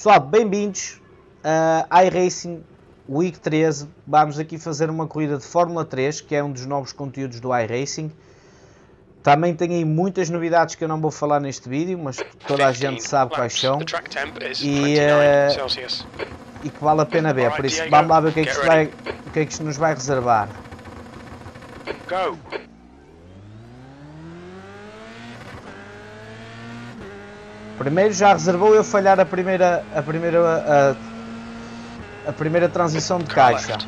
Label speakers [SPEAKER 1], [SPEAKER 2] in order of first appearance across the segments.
[SPEAKER 1] Pessoal, bem-vindos a iRacing Week 13. Vamos aqui fazer uma corrida de Fórmula 3, que é um dos novos conteúdos do iRacing. Também tem aí muitas novidades que eu não vou falar neste vídeo, mas toda a gente sabe quais são e, uh, e que vale a pena ver. Por isso, vamos lá ver o que é que vai, o que é que isto nos vai reservar. Go! Primeiro já reservou eu falhar a primeira a primeira a, a primeira transição de caixa.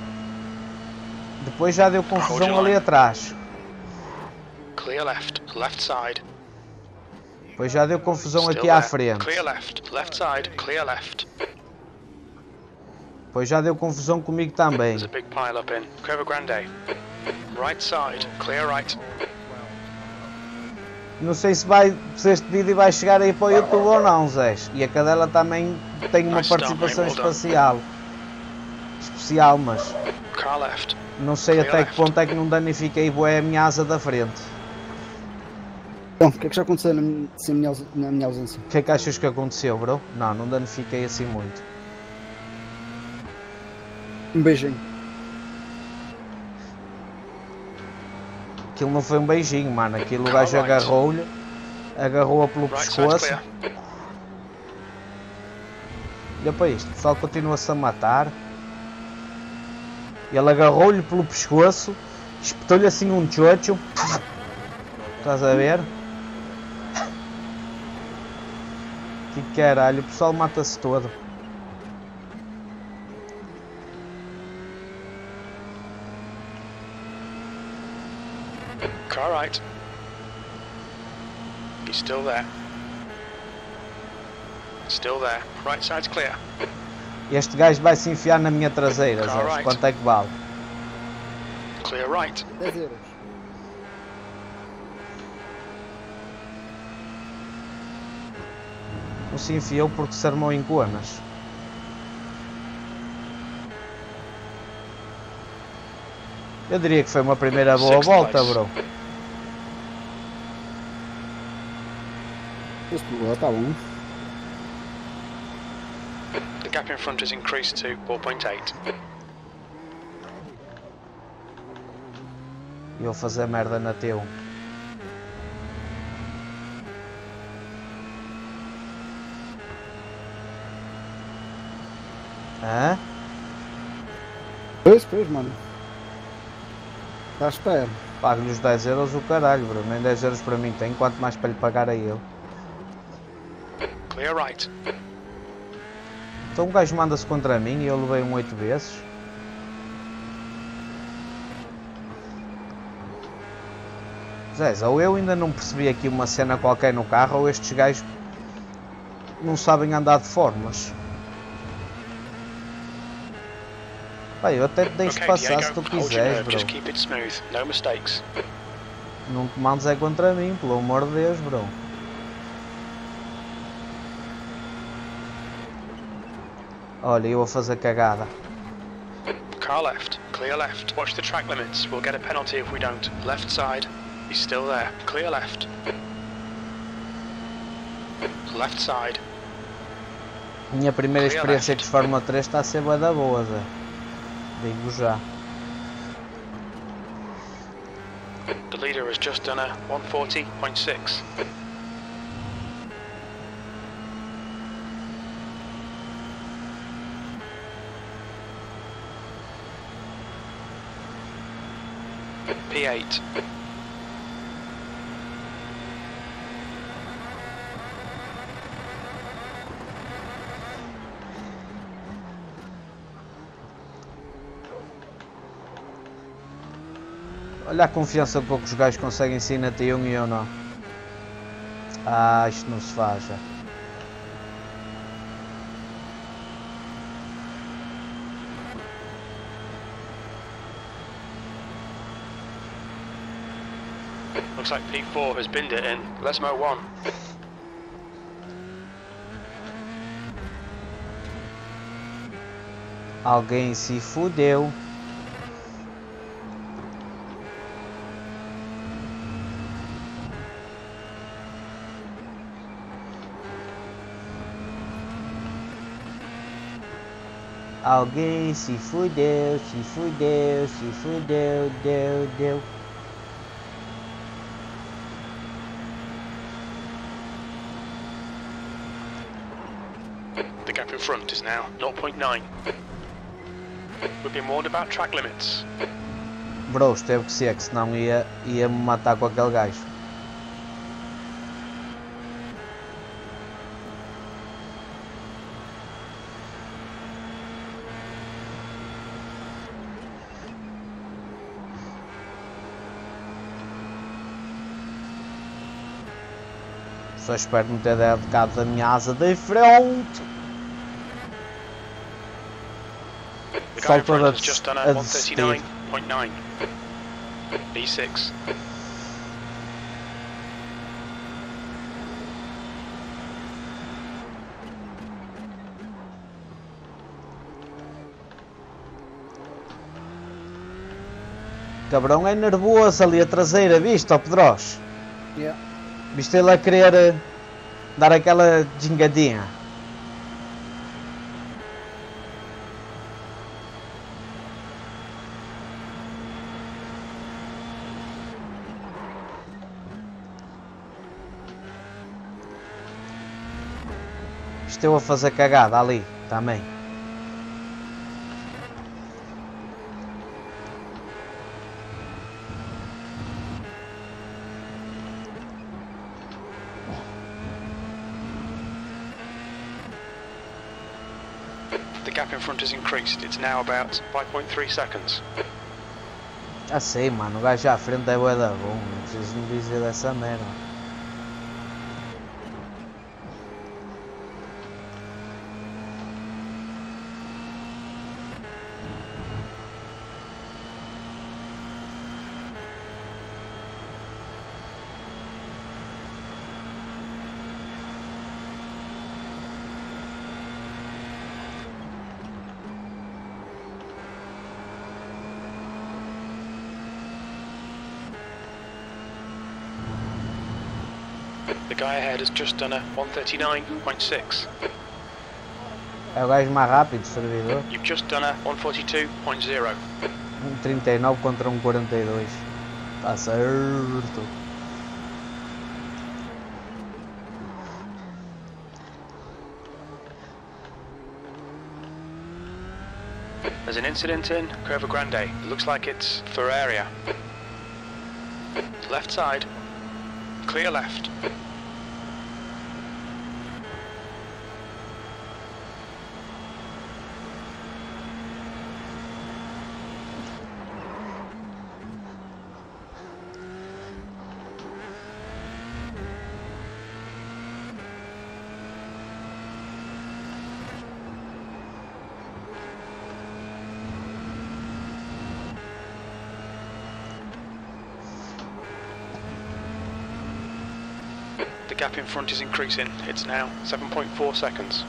[SPEAKER 1] Depois já deu confusão ali atrás. Clear left, left side. Depois já deu confusão aqui à frente. Clear left, left side, clear left. Depois já deu confusão comigo também. There's a big pile up in Grande. Right side, clear right. Não sei se, vai, se este vídeo vai chegar aí para o YouTube ou não, Zé. E a cadela também tem uma participação espacial. Especial, mas... Não sei até que ponto é que não danifiquei boé a minha asa da frente.
[SPEAKER 2] Bom, o que é que já aconteceu na minha, na minha ausência?
[SPEAKER 1] O que é que achas que aconteceu, bro? Não, não danifiquei assim muito.
[SPEAKER 2] Um beijinho.
[SPEAKER 1] Aquilo não foi um beijinho, mano. Aquilo o gajo agarrou-lhe, agarrou-a pelo pescoço. Olha para isto, o pessoal continua-se a matar. Ele agarrou-lhe pelo pescoço, espetou-lhe assim um chocho. Estás a ver? Que caralho, o pessoal mata-se todo. Right. He's still there. Still there. Right side's clear. Este gajo vai se enfiar na minha traseira, Zé. Right. Quanto é que vale? Clear right. 10 euros. Não se enfiou porque se armou em conas. Eu diria que foi uma primeira boa volta, bro.
[SPEAKER 2] Explorou, tá bom.
[SPEAKER 1] The gap in front has increased to 4.8. E vou fazer merda na T1. Hã?
[SPEAKER 2] Pois, pois, mano. Está à espera.
[SPEAKER 1] Pago-lhe os 10 euros o caralho, bro. Nem 10 euros para mim tem, quanto mais para lhe pagar a ele. Clear right. Então o gajo manda-se contra mim e eu levei um 8 vezes. Zé, ou eu ainda não percebi aqui uma cena qualquer no carro ou estes gajos não sabem andar de formas. Pai, eu até te deixo okay, passar Diego, se tu quiseres, bro. Não te mandes é contra mim, pelo amor de Deus, bro. Olha, eu vou fazer cagada. Car left, clear left. Watch the track limits. We'll get a penalty if we don't. Left side. He's still there. Clear left. Left side. Minha primeira clear experiência left. com Fórmula 3 está a ser boa da boa, Zé. Digo já. The leader has just done a 140.6. P8. Olha a confiança que os gajos conseguem sair na T1 e eu não. Ah, isto não se faz já. Looks like P4 has binned it in. Let's mow one. Alguém se fudeu. Alguém se fudeu, se fudeu, se fudeu, deu, deu.
[SPEAKER 3] The gap in front is now 0.9. We've been warned about track limits.
[SPEAKER 1] Teve que ser, que senão ia, ia me matar com aquele gajo. Só espero não ter dado cabo da minha asa de frente. Saltou
[SPEAKER 3] front
[SPEAKER 1] a
[SPEAKER 3] has just done a
[SPEAKER 1] a desistir.
[SPEAKER 3] 139.9. B6.
[SPEAKER 1] Cabrão é nervoso ali a traseira, viste, ó Pedros?
[SPEAKER 2] Yeah.
[SPEAKER 1] Viste ele a querer eh, dar aquela gingadinha. Estou a fazer cagada ali, também.
[SPEAKER 3] Front has increased. It's now about 5.3 seconds.
[SPEAKER 1] Já sei, mano, o gajo à frente é bué da bom, não preciso me dizer dessa merda.
[SPEAKER 3] The guy ahead has just done a 139.6.
[SPEAKER 1] É o gajo mais rápido, servidor.
[SPEAKER 3] You've just done a 142.0.
[SPEAKER 1] Um 39 contra um 42. Tá certo.
[SPEAKER 3] There's an incident in Curva Grande. It looks like it's for area. Left side. Clear left. Gap in front is increasing. It's now 7.4 seconds.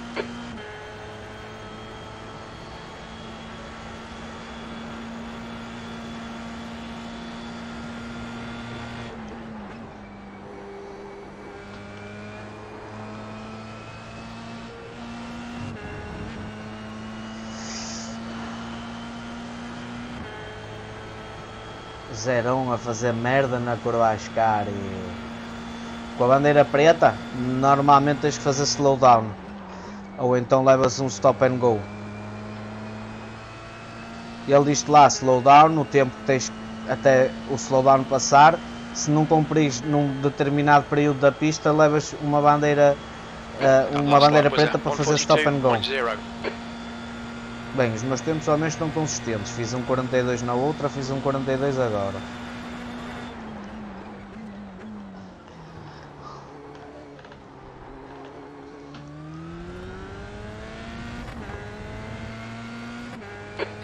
[SPEAKER 1] Zerão a fazer merda na curva a escar e com a bandeira preta normalmente tens que fazer slowdown ou então levas um stop and go. Ele diz-te lá slowdown no tempo que tens até o slowdown passar. Se não cumprires num determinado período da pista, levas uma bandeira, eh, uma bandeira
[SPEAKER 3] was
[SPEAKER 1] preta para fazer stop and go.
[SPEAKER 3] 142.0.
[SPEAKER 1] Bem, os meus tempos ao menos estão consistentes. Fiz um 42 na outra, fiz um 42 agora.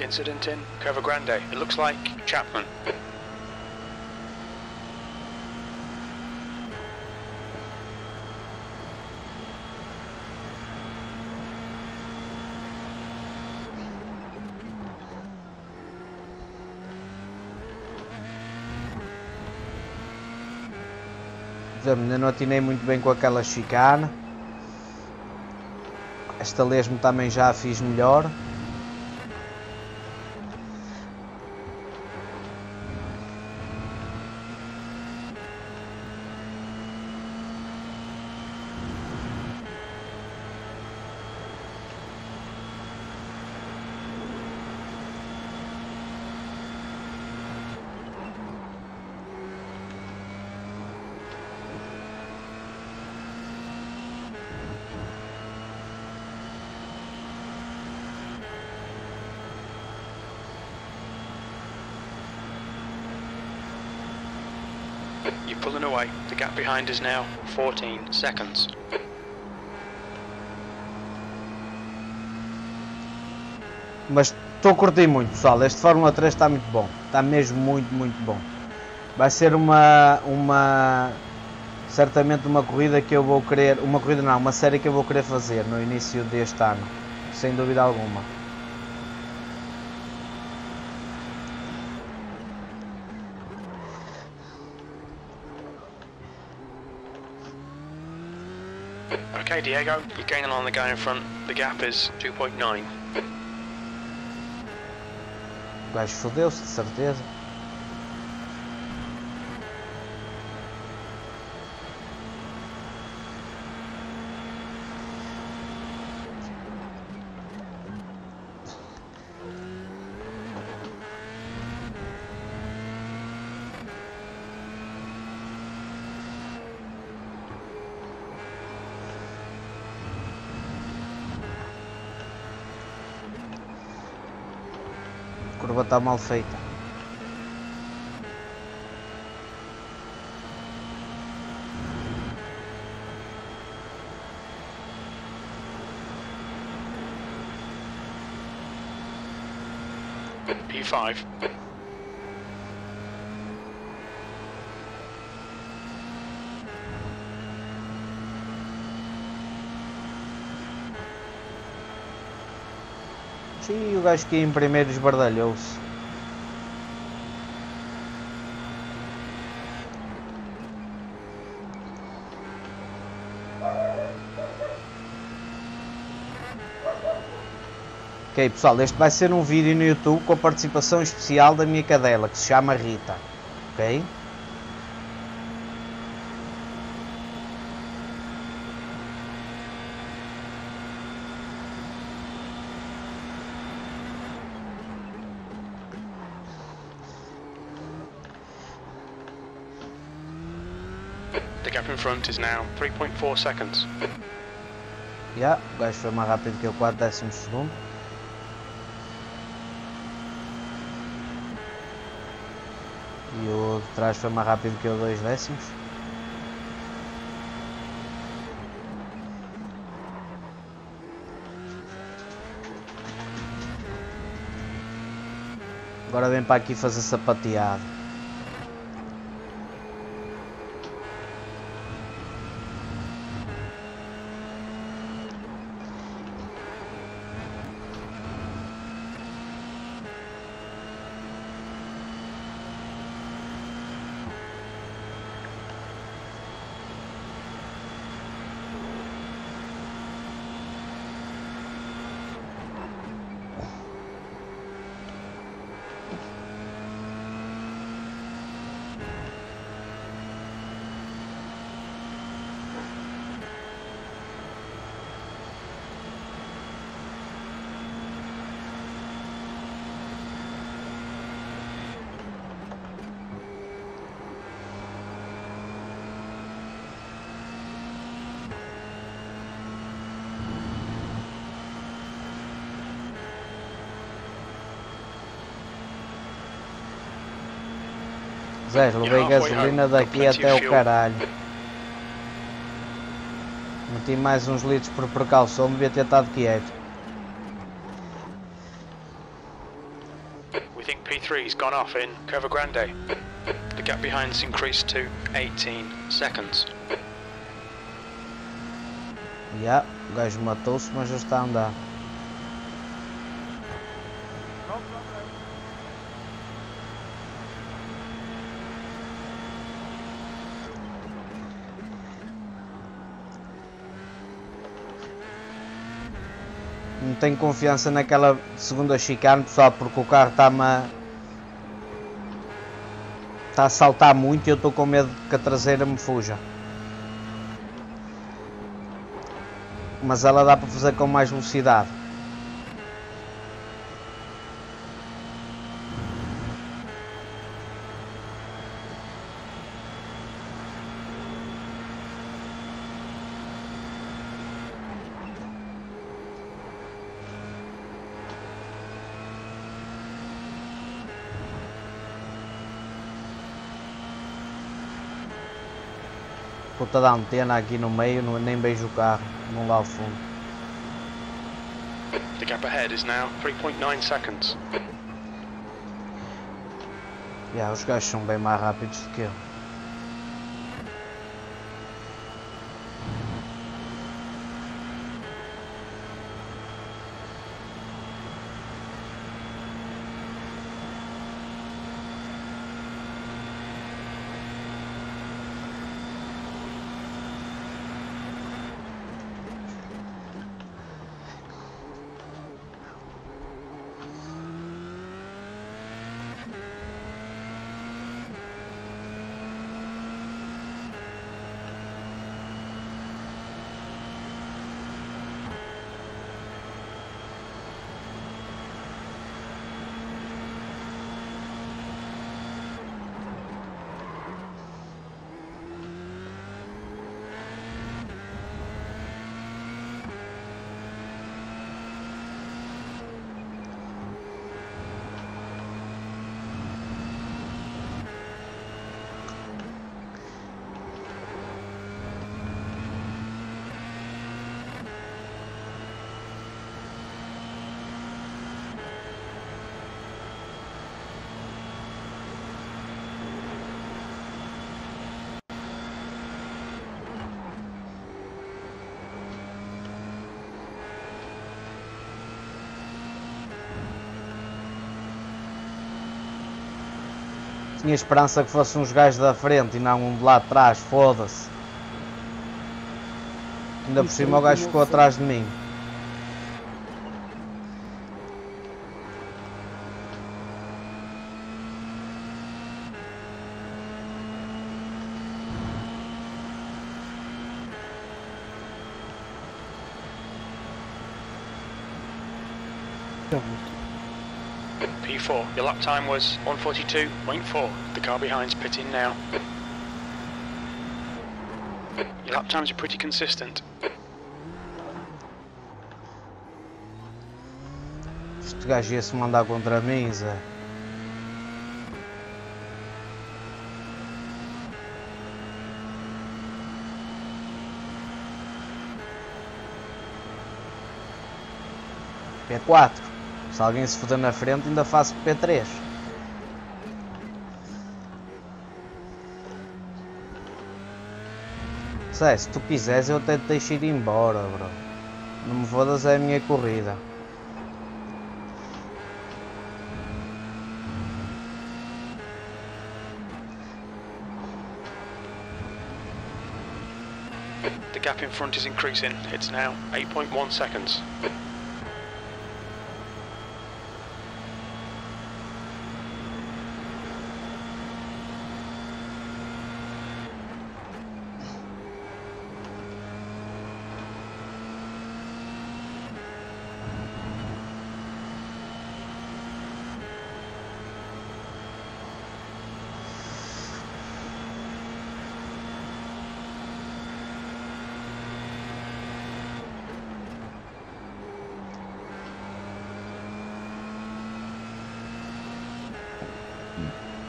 [SPEAKER 3] Incident in Curva Grande. It looks like Chapman.
[SPEAKER 1] Ainda não atinei muito bem com aquela chicane. Esta lesmo também já a fiz melhor.
[SPEAKER 3] You're pulling away. The gap behind is now 14 seconds.
[SPEAKER 1] Mas estou a curtir muito, pessoal. Este Fórmula 3 está muito bom. Está mesmo muito, muito bom. Vai ser uma, uma. Certamente uma corrida que eu vou querer. Uma corrida não, uma série que eu vou querer fazer no início deste ano. Sem dúvida alguma.
[SPEAKER 3] Okay, Diego, you're gaining on the guy in front. The gap is 2.9.
[SPEAKER 1] O gajo fodeu-se, de certeza. A curva está mal feita.
[SPEAKER 3] P5.
[SPEAKER 1] Sim, o gajo que ia em primeiro esbardalhou-se. Ok pessoal, este vai ser um vídeo no YouTube com a participação especial da minha cadela que se chama Rita. Ok?
[SPEAKER 3] The gap in front is now 3.4 seconds.
[SPEAKER 1] Yeah, o gajo foi mais rápido que eu, 4 décimos segundo. E o de trás foi mais rápido que eu, 2 décimos. Agora vem para aqui fazer sapateado. Zé, levei gasolina daqui até o caralho. Meti mais uns litros por precaução, devia ter estado quieto.
[SPEAKER 3] We think P3's gone off in Curva Grande. The gap behind's increased to 18 seconds.
[SPEAKER 1] Já, o gajo matou-se, mas já está a andar. Não tenho confiança naquela segunda chicane, pessoal, porque o carro está-me a... Está a saltar muito e eu estou com medo que a traseira me fuja. Mas ela dá para fazer com mais velocidade. Puta da antena aqui no meio, não- nem vejo o carro, não lá ao fundo.
[SPEAKER 3] The gap ahead is now 3.9 seconds.
[SPEAKER 1] Yeah, os gajos são bem mais rápidos do que eu. Tinha esperança que fossem uns gajos da frente e não um de lá atrás, foda-se. Ainda por cima o gajo ficou atrás de mim.
[SPEAKER 3] P4, your lap time was 142.4. The car behind's pitting now. Your lap times are pretty consistent.
[SPEAKER 1] Este gajo ia se mandar contra mim, Zé. P4. Se alguém se foder na frente, ainda faço P3. Zé, se tu quiseres, eu até te deixo ir embora, bro. Não me fodas, é a minha corrida.
[SPEAKER 3] The gap in front is increasing. It's now 8.1 seconds.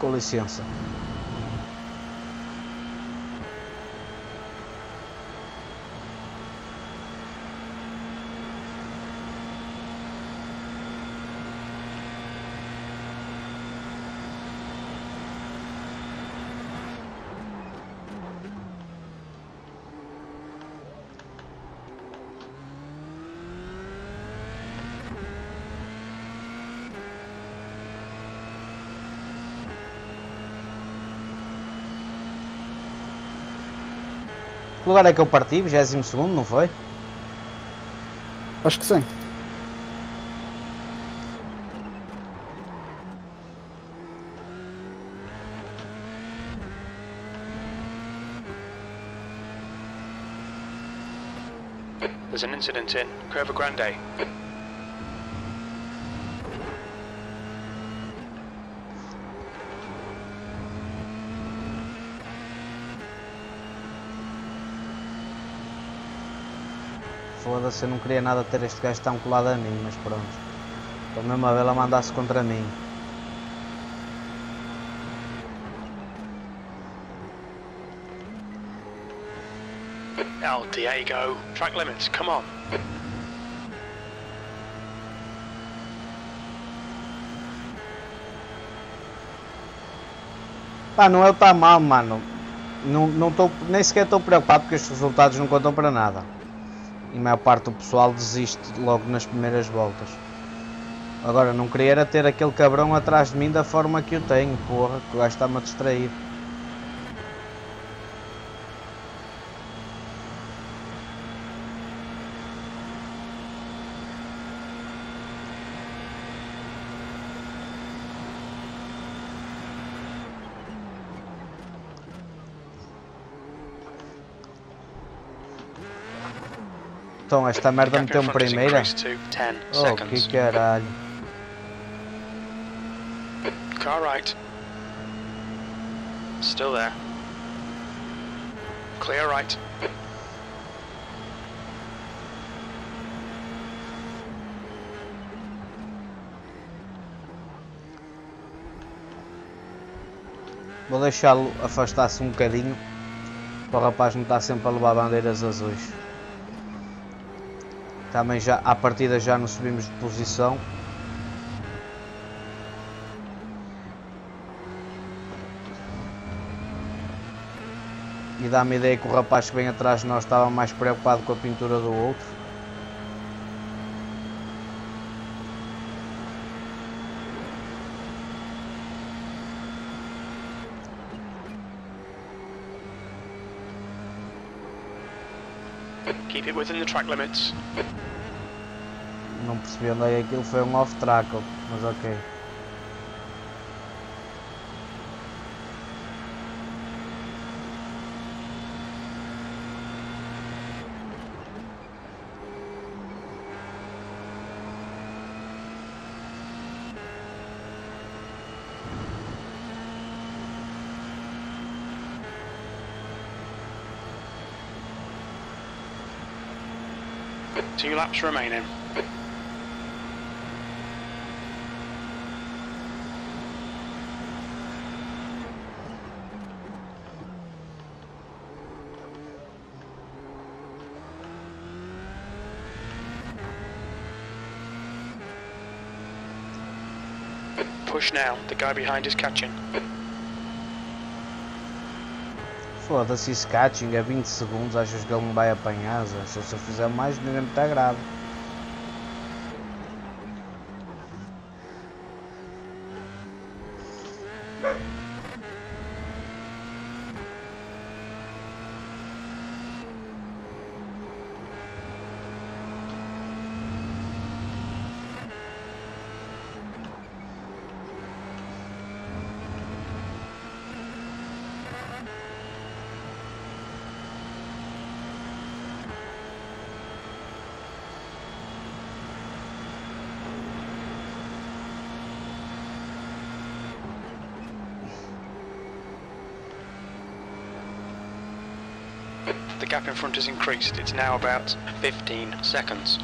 [SPEAKER 1] Com licença. Lugar é que eu parti? 22 segundo, não foi?
[SPEAKER 2] Acho que sim.
[SPEAKER 3] There's an incident in Curva Grande.
[SPEAKER 1] Foda-se, eu não queria nada ter este gajo tão colado a mim, mas pronto. Estou mesmo a vê-la mandar-se contra mim.
[SPEAKER 3] El Diego. Track limits, come on.
[SPEAKER 1] Pá, não é o tá mal, mano. Não, não tô, nem sequer estou preocupado porque estes resultados não contam para nada. E a maior parte do pessoal desiste logo nas primeiras voltas. Agora, não queria era ter aquele cabrão atrás de mim da forma que eu tenho, porra, que o gajo está-me a distrair. Então, esta merda meteu-me primeira.
[SPEAKER 3] increased to 10
[SPEAKER 1] Oh, que caralho.
[SPEAKER 3] Car right. Still there. Clear right.
[SPEAKER 1] Vou deixá-lo afastar-se um bocadinho para o rapaz não estar sempre a levar bandeiras azuis. Também já à partida já nos subimos de posição. E dá-me a ideia que o rapaz que vem atrás de nós estava mais preocupado com a pintura do outro.
[SPEAKER 3] Within the track limits.
[SPEAKER 1] Não percebi onde é aquilo foi um off-track, mas ok.
[SPEAKER 3] Two laps remaining. Push now, the guy behind is catching.
[SPEAKER 1] Foda-se esse catching a 20 segundos, achas que ele não vai apanhar? Se se eu fizer mais, ninguém me está grave.
[SPEAKER 3] The gap in front has increased. It's now about 15 seconds.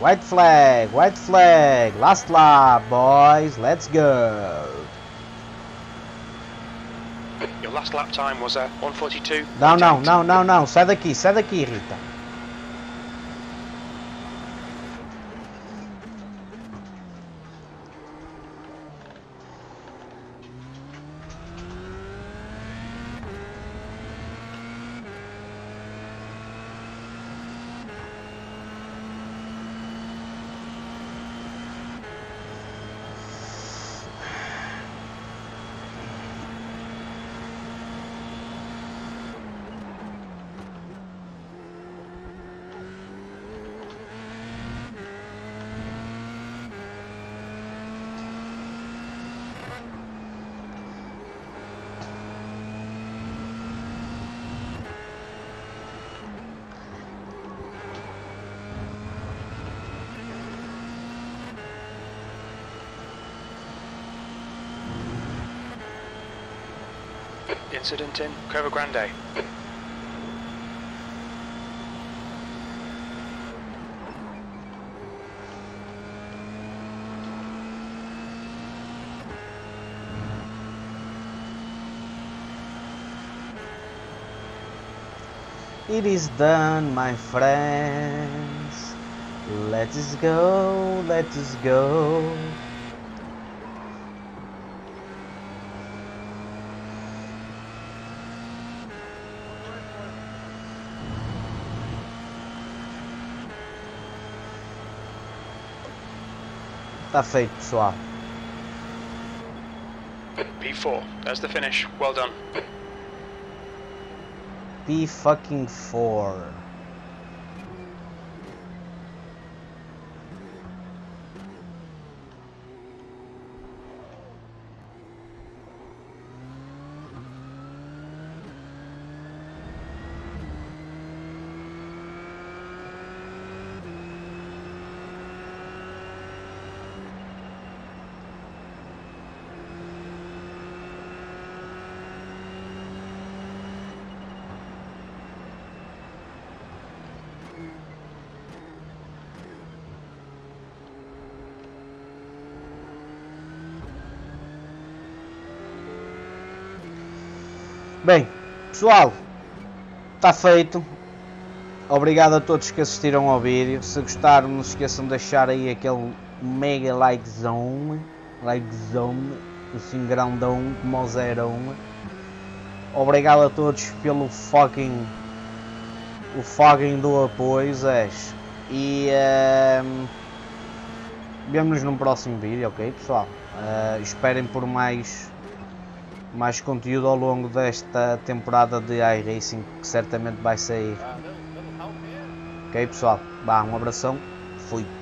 [SPEAKER 1] White flag, white flag, last lap, boys, let's go.
[SPEAKER 3] Your last lap time was uh, 142.
[SPEAKER 1] Não, não, não, não, não, sai daqui, sai daqui, Rita.
[SPEAKER 3] Incident in Cova Grande.
[SPEAKER 1] It is done, my friends. Let us go, let us go. Tá feito, pessoal.
[SPEAKER 3] P4. There's the finish. Well done.
[SPEAKER 1] P fucking 4. Bem, pessoal, está feito. Obrigado a todos que assistiram ao vídeo. Se gostaram, não se esqueçam de deixar aí aquele mega likezão. Likezão, assim grandão, como o 01. Obrigado a todos pelo fucking. O fucking do apoio, Zés. E. ehm, Vemo-nos num próximo vídeo, ok, pessoal? Eh, esperem por mais mais conteúdo ao longo desta temporada de iRacing que certamente vai sair. Ok pessoal, vá, um abração, fui.